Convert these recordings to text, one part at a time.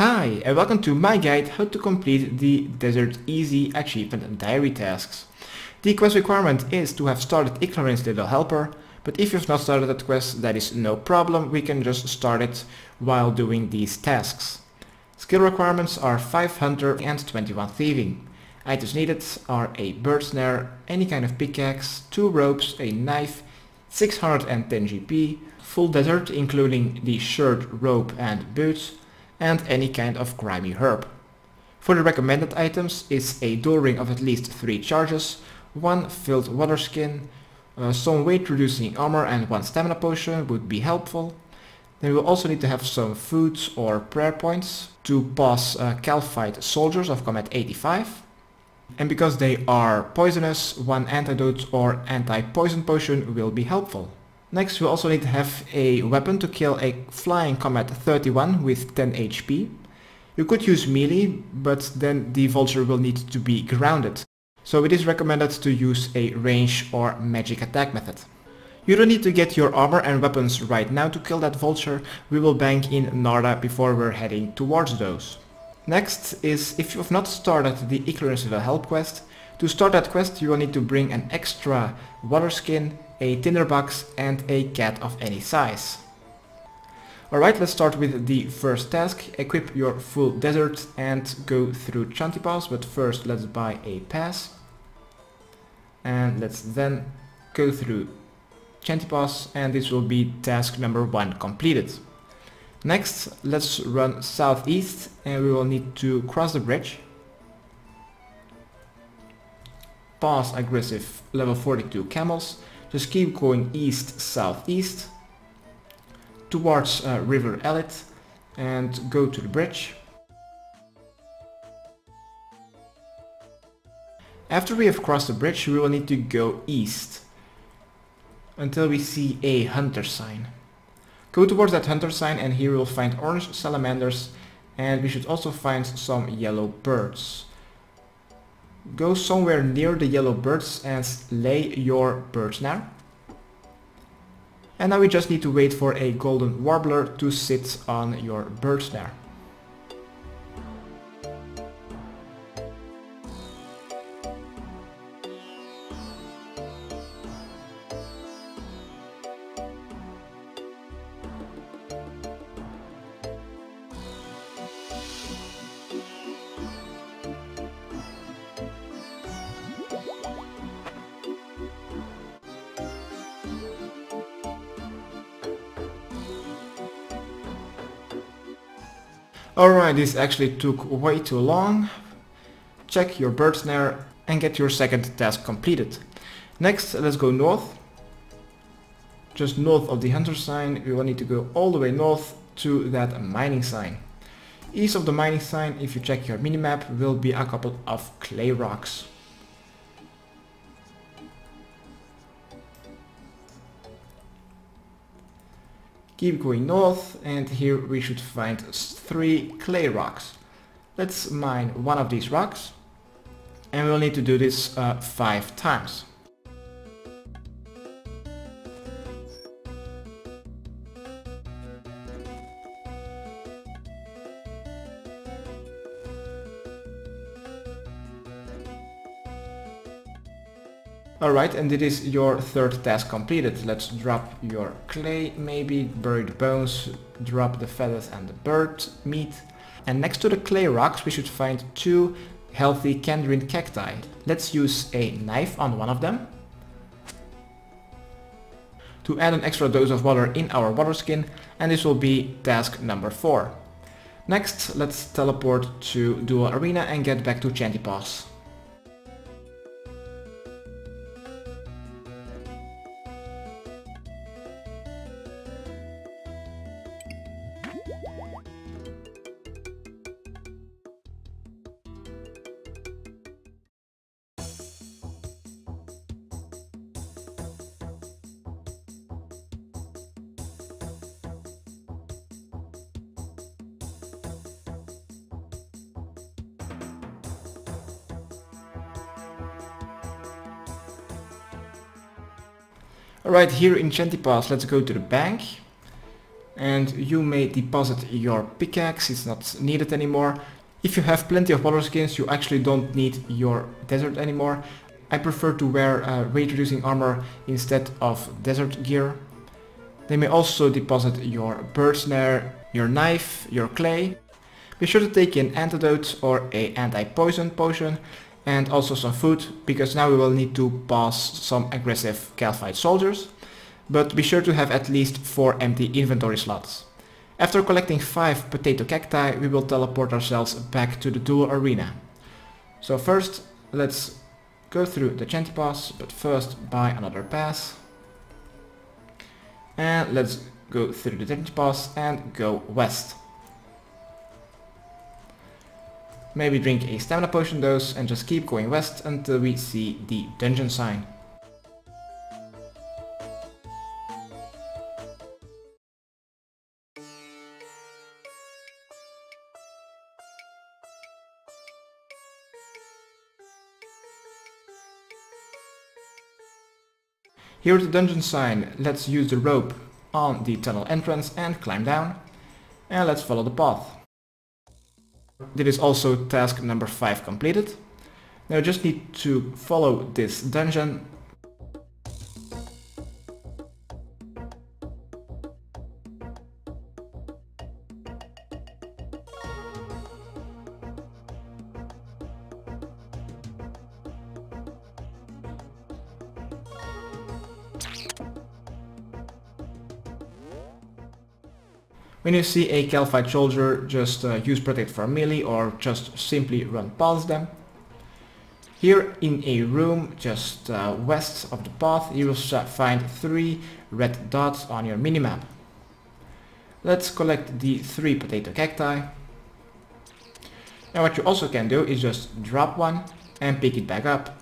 Hi and welcome to my guide how to complete the Desert Easy Achievement Diary tasks. The quest requirement is to have started Icthlarin's Little Helper, but if you've not started that quest that is no problem, we can just start it while doing these tasks. Skill requirements are 5 Hunter and 21 Thieving. Items needed are a bird snare, any kind of pickaxe, 2 ropes, a knife, 610 GP, full desert including the shirt, rope and boots, and any kind of grimy herb. For the recommended items is a duel ring of at least 3 charges, 1 filled water skin, uh, some weight reducing armor and 1 stamina potion would be helpful. Then we'll also need to have some foods or prayer points to pass uh, Kalphite soldiers of combat 85. And because they are poisonous, one antidote or anti-poison potion will be helpful. Next we also need to have a weapon to kill a flying combat 31 with 10 HP. You could use melee, but then the vulture will need to be grounded. So it is recommended to use a range or magic attack method. You don't need to get your armor and weapons right now to kill that vulture, we will bank in Nardah before we're heading towards those. Next is if you have not started the Little Help quest, to start that quest you will need to bring an extra water skin, a tinderbox and a cat of any size. Alright, let's start with the first task. Equip your full desert and go through Pass. but first let's buy a pass. And let's then go through Pass, and this will be task number one completed. Next, let's run southeast and we will need to cross the bridge. Pass aggressive level 42 camels. Just keep going east-southeast towards uh, River Elid and go to the bridge. After we have crossed the bridge we will need to go east until we see a hunter sign. Go towards that hunter sign and here we'll find orange salamanders and we should also find some yellow birds. Go somewhere near the yellow birds and lay your bird snare. And now we just need to wait for a golden warbler to sit on your bird snare. Alright, this actually took way too long. Check your bird snare and get your second task completed. Next, let's go north. Just north of the hunter sign, we will need to go all the way north to that mining sign. East of the mining sign, if you check your minimap, will be a couple of clay rocks. Keep going north and here we should find three clay rocks. Let's mine one of these rocks and we'll need to do this uh, five times. Alright, and it is your third task completed. Let's drop your clay, maybe, the bones, drop the feathers and the bird meat. And next to the clay rocks we should find two healthy Kandrin cacti. Let's use a knife on one of them to add an extra dose of water in our water skin and this will be task number 4. Next, let's teleport to Duel Arena and get back to Shantay Pass. Alright, here in Shantay Pass, let's go to the bank. and you may deposit your pickaxe, it's not needed anymore. If you have plenty of water skins, you actually don't need your desert anymore. I prefer to wear uh, rate reducing armor instead of desert gear. They may also deposit your bird snare, your knife, your clay. Be sure to take an antidote or a anti-poison potion and also some food because now we will need to pass some aggressive Kalphite soldiers. But be sure to have at least 4 empty inventory slots. After collecting 5 potato cacti we will teleport ourselves back to the duel arena. So first let's go through the Shantay Pass, but first buy another pass. And let's go through the Shantay Pass and go west. Maybe drink a stamina potion dose and just keep going west until we see the dungeon sign. Here at the dungeon sign, let's use the rope on the tunnel entrance and climb down. And let's follow the path. This is also task number 5 completed. Now I just need to follow this dungeon When you see a Kalphite soldier, just uh, use Protect for melee or just simply run past them. Here in a room just uh, west of the path you will find three red dots on your minimap. Let's collect the three potato cacti. Now what you also can do is just drop one and pick it back up.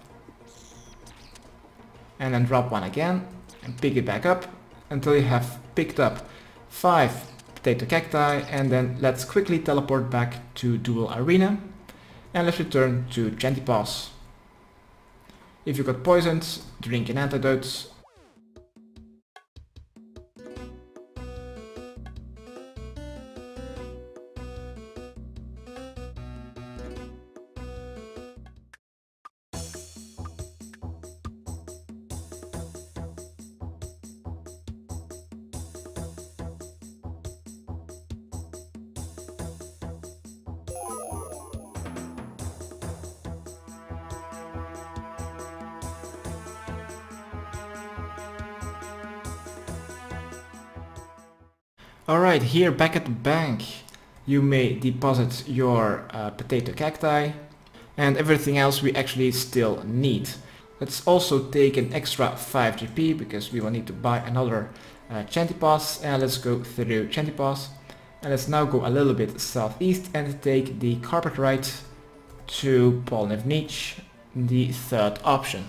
And then drop one again and pick it back up until you have picked up five potato cacti and then let's quickly teleport back to duel Arena and let's return to Shantay Pass. If you got poisoned, drink an antidote Alright, here back at the bank you may deposit your uh, potato cacti and everything else we actually still need. Let's also take an extra 5 GP because we will need to buy another uh, Shantay Pass and let's go through Shantay Pass and let's now go a little bit southeast and take the carpet ride to Pollnivneach, the third option.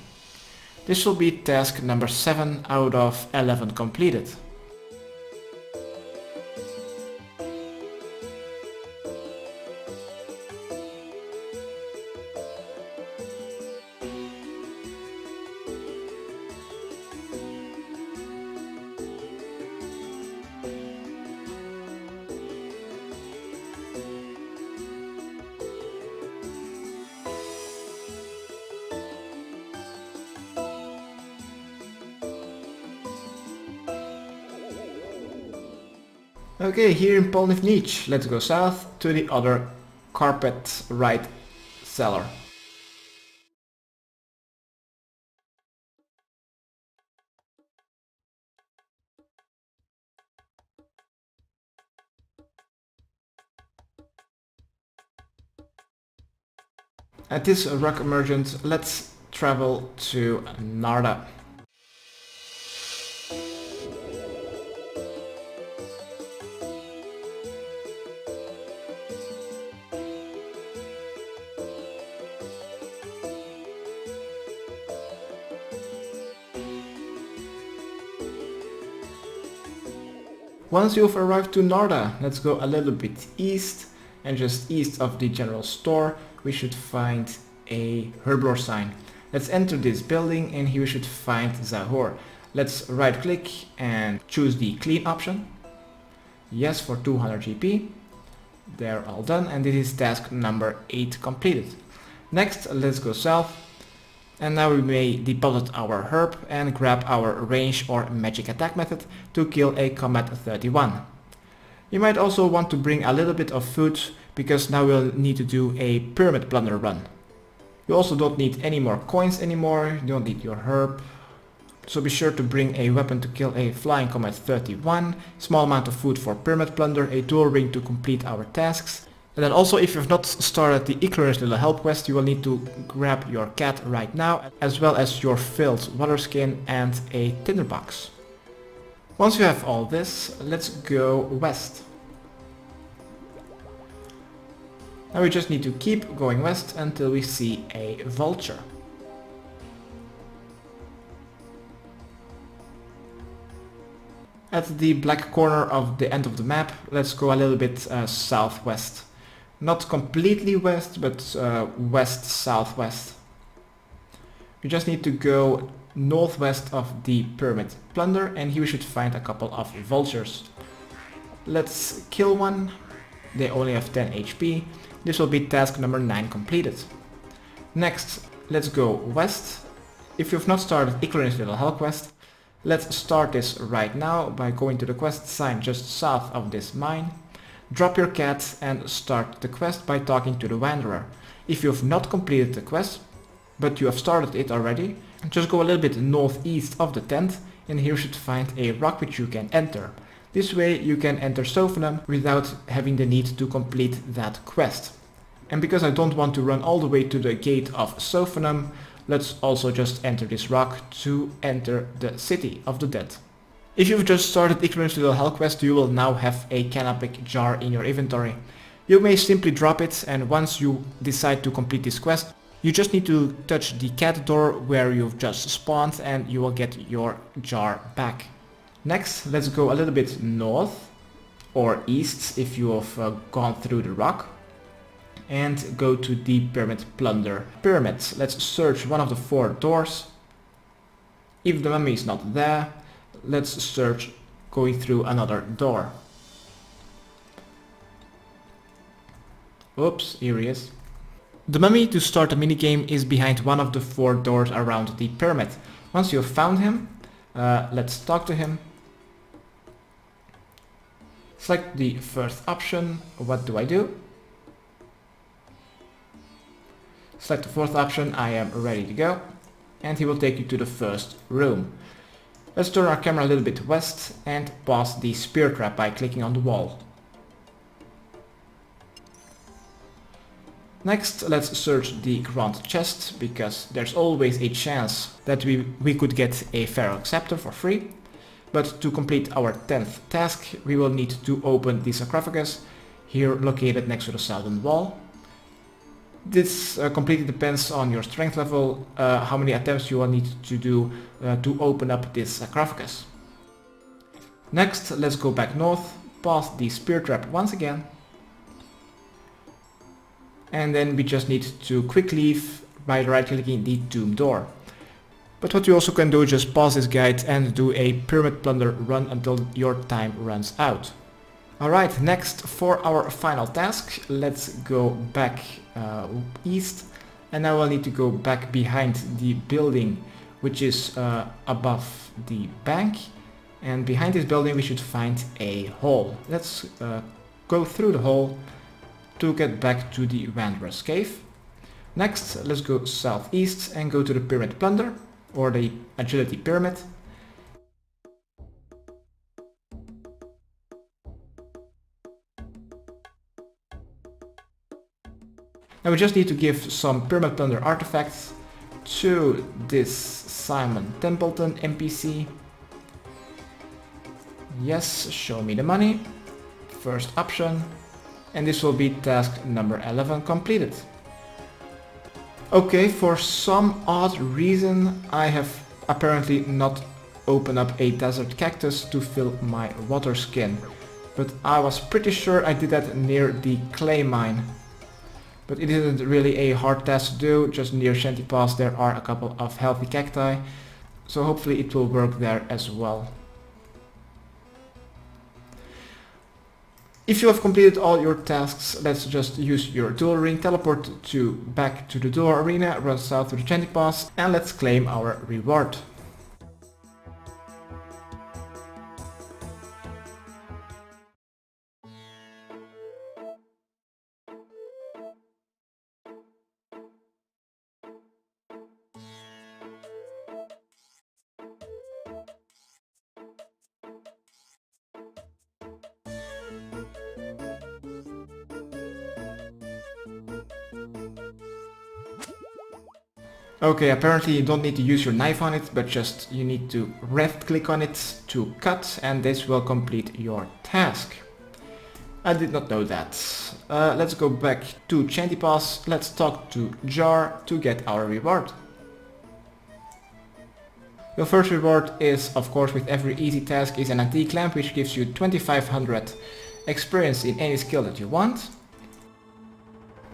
This will be task number 7 out of 11 completed. Okay, here in Pollnivneach, let's go south to the other carpet right cellar. At this rock emergence, let's travel to Nardah. Once you've arrived to Nardah, let's go a little bit east and just east of the general store we should find a Herblore sign. Let's enter this building and here we should find Zahur. Let's right click and choose the clean option Yes, for 200 GP. They're all done and this is task number 8 completed. Next, let's go south. And now we may deposit our herb and grab our range or magic attack method to kill a Combat 31. You might also want to bring a little bit of food because now we'll need to do a pyramid plunder run. You also don't need any more coins anymore, you don't need your herb. So be sure to bring a weapon to kill a flying combat 31, small amount of food for pyramid plunder, a duel ring to complete our tasks. And then also if you've not started the Icthlarin's Little Help quest, you will need to grab your cat right now, as well as your filled water skin and a tinderbox. Once you have all this, let's go west. Now we just need to keep going west until we see a vulture. At the black corner of the end of the map, let's go a little bit uh, southwest. Not completely west, but uh, west-southwest. We just need to go northwest of the Pyramid Plunder and here we should find a couple of vultures. Let's kill one. They only have 10 HP this will be task number 9 completed. Next, let's go west. If you've not started Icthlarin's Little Hell quest, let's start this right now by going to the quest sign just south of this mine. Drop your cat and start the quest by talking to the Wanderer. If you've not completed the quest, but you have started it already, just go a little bit northeast of the tent and here you should find a rock which you can enter. This way you can enter Sophanem without having the need to complete that quest. And because I don't want to run all the way to the gate of Sophanem, let's also just enter this rock to enter the City of the Dead. If you've just started Icthlarin's to the Hell quest, you will now have a canopic jar in your inventory. You may simply drop it and once you decide to complete this quest, you just need to touch the cat door where you've just spawned and you will get your jar back. Next, let's go a little bit north or east if you have uh, gone through the rock and go to the pyramid plunder pyramids. Let's search one of the four doors. If the mummy is not there, let's search going through another door. Oops, here he is. The mummy to start the minigame is behind one of the four doors around the pyramid. Once you have found him, uh, let's talk to him Select the first option. What do I do? Select the fourth option. I am ready to go. And he will take you to the first room. Let's turn our camera a little bit west and pass the spear trap by clicking on the wall. Next, let's search the grand chest, because there's always a chance that we, we could get a Pharaoh Scepter for free. But to complete our 10th task, we will need to open the sarcophagus, here located next to the southern wall. This uh, completely depends on your strength level, uh, how many attempts you will need to do uh, to open up this sarcophagus. Next, let's go back north, past the spear trap once again. And then we just need to quick leave by right clicking the tomb door. But what you also can do is just pause this guide and do a pyramid plunder run until your time runs out. Alright, next for our final task, let's go back uh, east and now I'll need to go back behind the building which is uh, above the bank and behind this building we should find a hole. Let's uh, go through the hole to get back to the Wanderer's Cave. Next, let's go southeast and go to the Pyramid Plunder or the agility pyramid. Now we just need to give some Pyramid Plunder artifacts to this Simon Templeton NPC. Yes, show me the money. First option. And this will be task number 11 completed. Okay, for some odd reason I have apparently not opened up a desert cactus to fill my water skin. But I was pretty sure I did that near the clay mine. But it isn't really a hard task to do, just near Shanty Pass there are a couple of healthy cacti. So hopefully it will work there as well. If you have completed all your tasks, let's just use your duel ring, teleport to back to the duel arena, run south to the Shantay Pass, and let's claim our reward. Okay, apparently you don't need to use your knife on it, but just you need to left click on it to cut and this will complete your task. I did not know that. Uh, let's go back to Shantay Pass, let's talk to Jarr to get our reward. The first reward is, of course, with every easy task is an antique lamp which gives you 2500 experience in any skill that you want.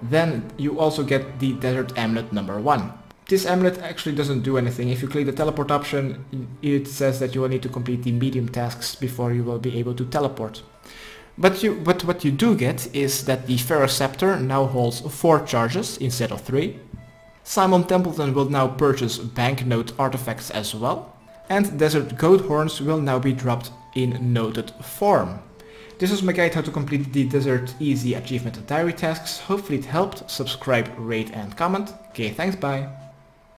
Then you also get the Desert Amulet number 1. This amulet actually doesn't do anything. If you click the teleport option, it says that you will need to complete the medium tasks before you will be able to teleport. But, you, but what you do get is that the Pharaoh Scepter now holds 4 charges instead of 3. Simon Templeton will now purchase banknote artifacts as well. And Desert Goat Horns will now be dropped in noted form. This was my guide how to complete the Desert Easy Achievement Diary tasks. Hopefully it helped. Subscribe, rate and comment. Okay, thanks, bye.